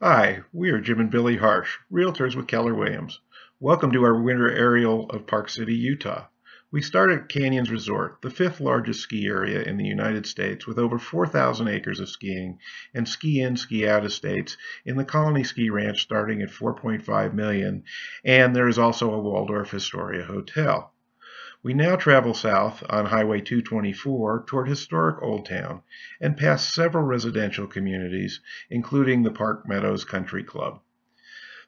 Hi, we are Jim and Billie Harsch, realtors with Keller Williams. Welcome to our winter aerial of Park City, Utah. We start at Canyons Resort, the fifth largest ski area in the United States with over 4,000 acres of skiing and ski in, ski out estates in the Colony Ski Ranch starting at 4.5 million, and there is also a Waldorf Astoria hotel. We now travel south on Highway 224 toward historic Old Town and past several residential communities, including the Park Meadows Country Club.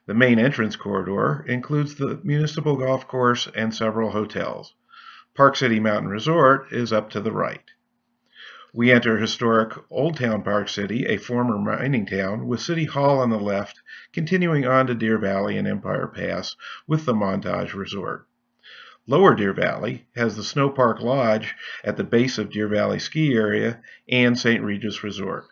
The main entrance corridor includes the municipal golf course and several hotels. Park City Mountain Resort is up to the right. We enter historic Old Town Park City, a former mining town, with City Hall on the left, continuing on to Deer Valley and Empire Pass with the Montage Resort. Lower Deer Valley has the Snow Park Lodge at the base of Deer Valley Ski Area and St. Regis Resort.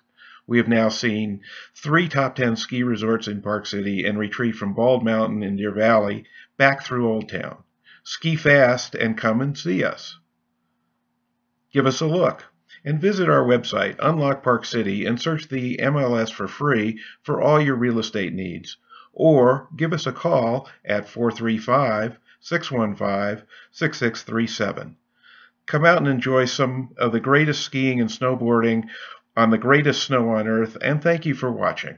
We have now seen three top 10 ski resorts in Park City and retreat from Bald Mountain in Deer Valley back through Old Town. Ski fast and come and see us. Give us a look and visit our website, Unlock Park City, and search the MLS for free for all your real estate needs. Or give us a call at 435 615 6637. Come out and enjoy some of the greatest skiing and snowboarding on the greatest snow on earth, and thank you for watching.